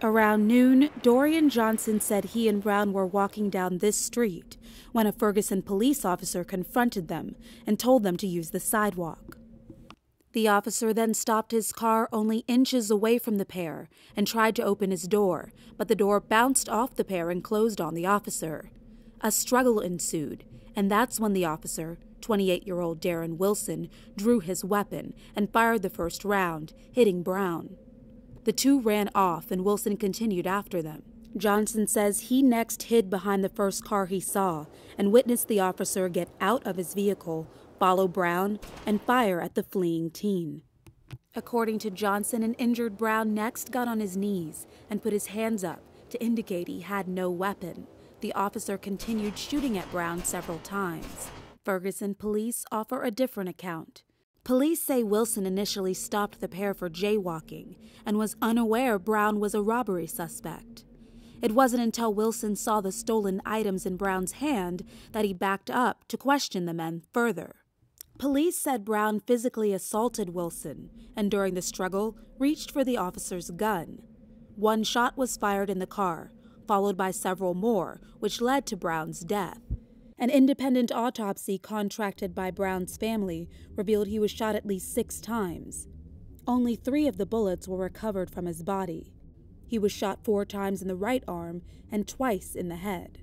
Around noon, Dorian Johnson said he and Brown were walking down this street when a Ferguson police officer confronted them and told them to use the sidewalk. The officer then stopped his car only inches away from the pair and tried to open his door, but the door bounced off the pair and closed on the officer. A struggle ensued, and that's when the officer, 28 year old Darren Wilson, drew his weapon and fired the first round, hitting Brown. The two ran off, and Wilson continued after them. Johnson says he next hid behind the first car he saw and witnessed the officer get out of his vehicle, follow Brown, and fire at the fleeing teen. According to Johnson, an injured Brown next got on his knees and put his hands up to indicate he had no weapon. The officer continued shooting at Brown several times. Ferguson police offer a different account. Police say Wilson initially stopped the pair for jaywalking and was unaware Brown was a robbery suspect. It wasn't until Wilson saw the stolen items in Brown's hand that he backed up to question the men further. Police said Brown physically assaulted Wilson and during the struggle reached for the officer's gun. One shot was fired in the car, followed by several more, which led to Brown's death. An independent autopsy contracted by Brown's family revealed he was shot at least six times. Only three of the bullets were recovered from his body. He was shot four times in the right arm and twice in the head.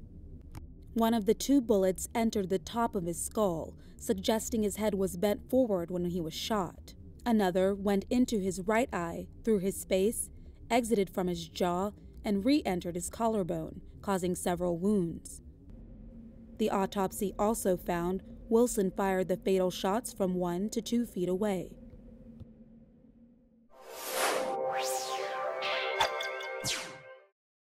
One of the two bullets entered the top of his skull, suggesting his head was bent forward when he was shot. Another went into his right eye, through his face, exited from his jaw, and re entered his collarbone, causing several wounds. The autopsy also found Wilson fired the fatal shots from one to two feet away.